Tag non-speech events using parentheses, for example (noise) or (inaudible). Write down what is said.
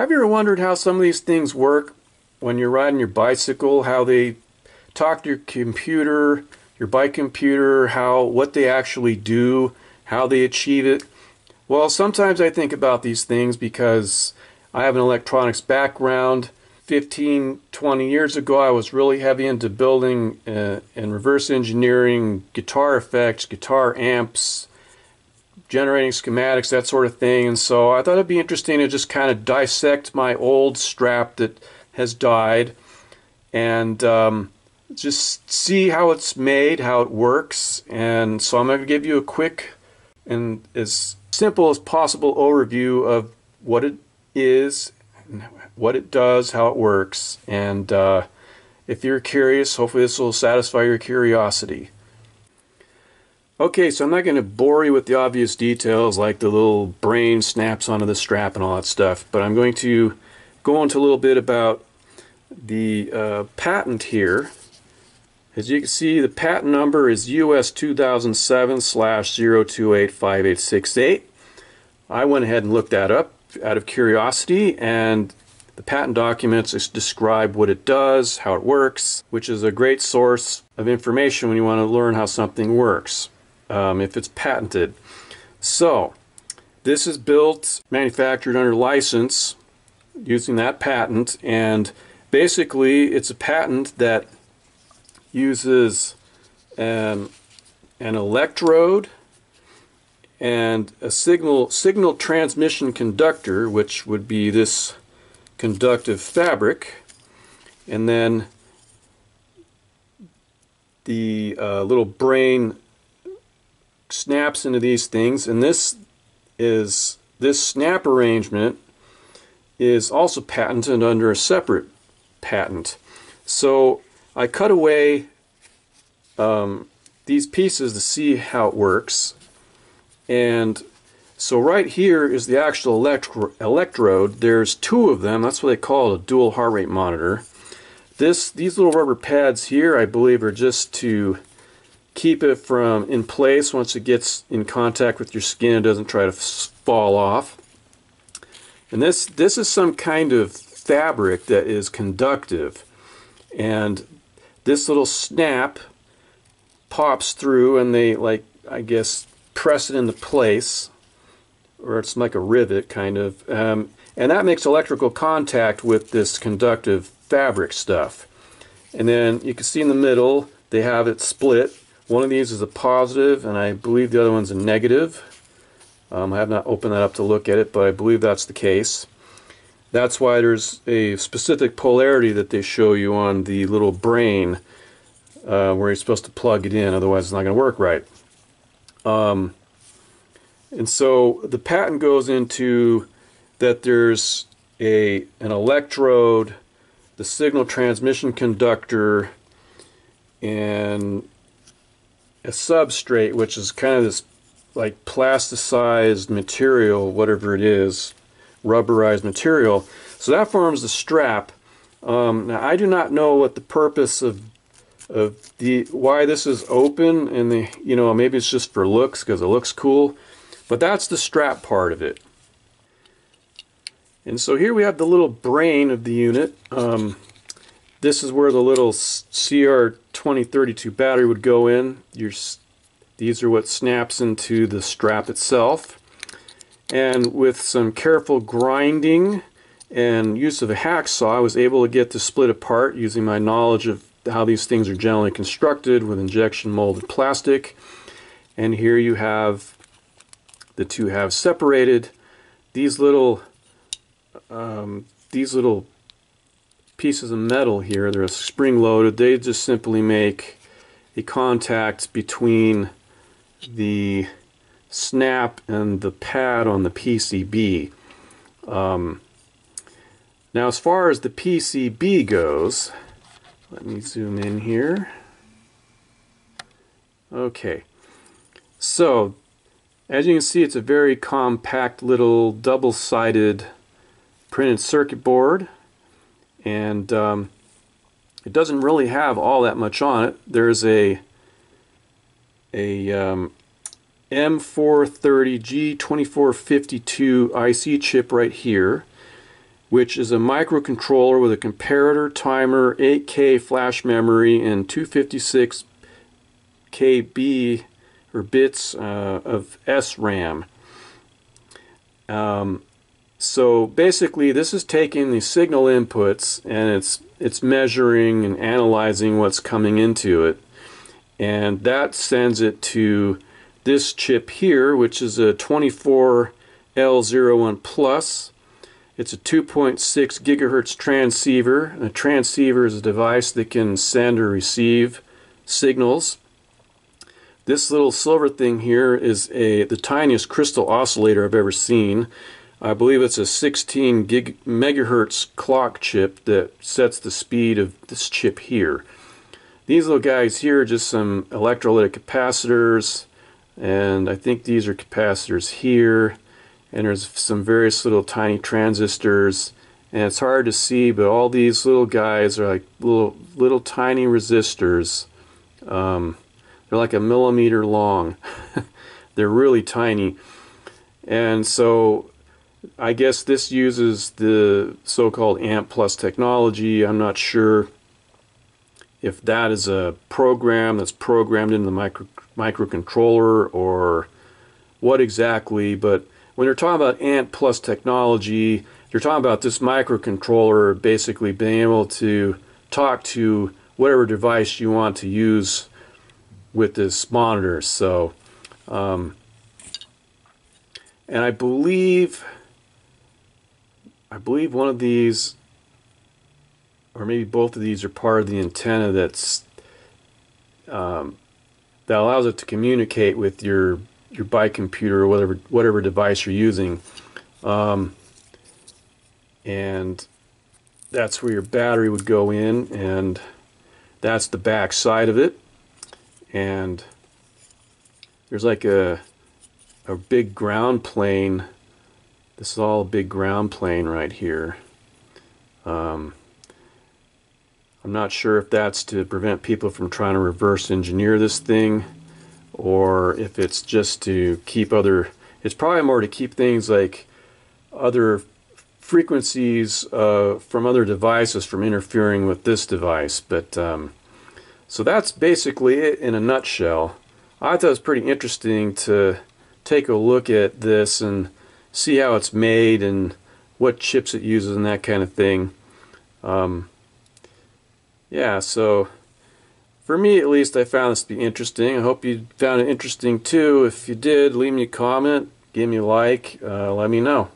Have you ever wondered how some of these things work when you're riding your bicycle, how they talk to your computer, your bike computer, how what they actually do, how they achieve it? Well, sometimes I think about these things because I have an electronics background. 15, 20 years ago, I was really heavy into building uh, and reverse engineering guitar effects, guitar amps, generating schematics, that sort of thing. And so I thought it'd be interesting to just kind of dissect my old strap that has died and um, just see how it's made, how it works. And so I'm going to give you a quick and as simple as possible overview of what it is, what it does, how it works, and uh, if you're curious, hopefully this will satisfy your curiosity. Okay, so I'm not going to bore you with the obvious details like the little brain snaps onto the strap and all that stuff, but I'm going to go into a little bit about the uh, patent here. As you can see, the patent number is US 2007 slash 0285868. I went ahead and looked that up out of curiosity, and the patent documents describe what it does, how it works, which is a great source of information when you want to learn how something works, um, if it's patented. So, this is built, manufactured under license using that patent, and basically it's a patent that uses um, an electrode and a signal signal transmission conductor which would be this conductive fabric and then the uh, little brain snaps into these things and this is this snap arrangement is also patented under a separate patent so I cut away um, these pieces to see how it works and so right here is the actual electro electrode. There's two of them. That's what they call a dual heart rate monitor. This, These little rubber pads here, I believe, are just to keep it from in place once it gets in contact with your skin. It doesn't try to fall off. And this, this is some kind of fabric that is conductive. And this little snap pops through and they like, I guess, press it into place, or it's like a rivet kind of, um, and that makes electrical contact with this conductive fabric stuff. And then you can see in the middle they have it split. One of these is a positive, and I believe the other one's a negative. Um, I have not opened that up to look at it, but I believe that's the case. That's why there's a specific polarity that they show you on the little brain uh, where you're supposed to plug it in, otherwise it's not going to work right. Um, and so the patent goes into that there's a an electrode, the signal transmission conductor, and a substrate, which is kind of this like plasticized material, whatever it is, rubberized material. So that forms the strap. Um, now I do not know what the purpose of of the why this is open and the you know maybe it's just for looks because it looks cool but that's the strap part of it and so here we have the little brain of the unit um, this is where the little CR2032 battery would go in Your, these are what snaps into the strap itself and with some careful grinding and use of a hacksaw I was able to get this split apart using my knowledge of how these things are generally constructed with injection molded plastic. And here you have the two halves separated. These little um, these little pieces of metal here, they're spring loaded. They just simply make a contact between the snap and the pad on the PCB. Um, now as far as the PCB goes, let me zoom in here. Okay, so as you can see it's a very compact little double-sided printed circuit board and um, it doesn't really have all that much on it. There's a a um, M430G2452 IC chip right here which is a microcontroller with a comparator, timer, 8K flash memory, and 256 KB or bits uh, of SRAM. Um, so basically, this is taking the signal inputs and it's it's measuring and analyzing what's coming into it, and that sends it to this chip here, which is a 24L01 Plus. It's a 2.6 gigahertz transceiver. And a transceiver is a device that can send or receive signals. This little silver thing here is a the tiniest crystal oscillator I've ever seen. I believe it's a 16 gig megahertz clock chip that sets the speed of this chip here. These little guys here are just some electrolytic capacitors and I think these are capacitors here. And there's some various little tiny transistors and it's hard to see but all these little guys are like little little tiny resistors. Um, they're like a millimeter long. (laughs) They're really tiny. And so I guess this uses the so-called ANT plus technology I'm not sure if that is a program that's programmed into the micro microcontroller or what exactly, but when you're talking about ANT plus technology, you're talking about this microcontroller basically being able to talk to whatever device you want to use with this monitor. So, um, and I believe, I believe one of these, or maybe both of these, are part of the antenna that's um, that allows it to communicate with your your bike computer or whatever whatever device you're using. Um, and that's where your battery would go in and that's the back side of it and there's like a a big ground plane this is all a big ground plane right here. Um, I'm not sure if that's to prevent people from trying to reverse engineer this thing or if it's just to keep other it's probably more to keep things like other frequencies uh, from other devices from interfering with this device. But um, so that's basically it in a nutshell. I thought it was pretty interesting to take a look at this and see how it's made and what chips it uses and that kind of thing um, yeah, so for me at least, I found this to be interesting. I hope you found it interesting too. If you did, leave me a comment, give me a like, uh, let me know.